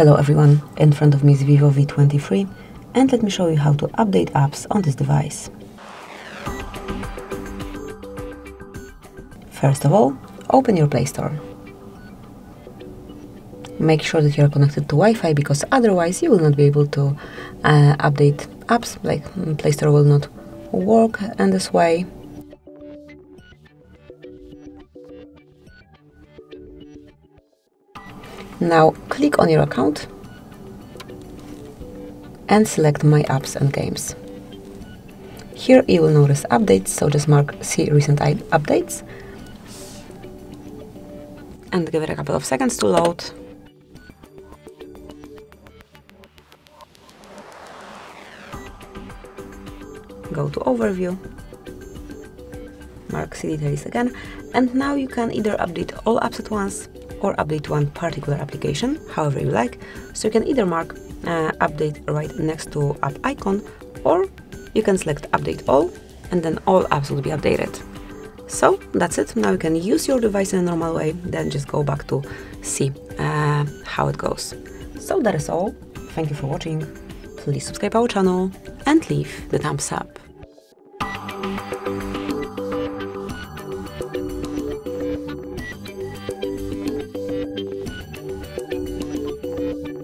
Hello everyone, in front of me is Vivo V23 and let me show you how to update apps on this device. First of all, open your Play Store. Make sure that you are connected to Wi-Fi because otherwise you will not be able to uh, update apps, like mm, Play Store will not work in this way. Now click on your account and select My Apps and Games. Here you will notice updates, so just mark See Recent Updates and give it a couple of seconds to load. Go to Overview, mark See Details again, and now you can either update all apps at once or update one particular application, however you like. So you can either mark uh, update right next to app icon or you can select update all and then all apps will be updated. So that's it. Now you can use your device in a normal way, then just go back to see uh, how it goes. So that is all. Thank you for watching. Please subscribe our channel and leave the thumbs up.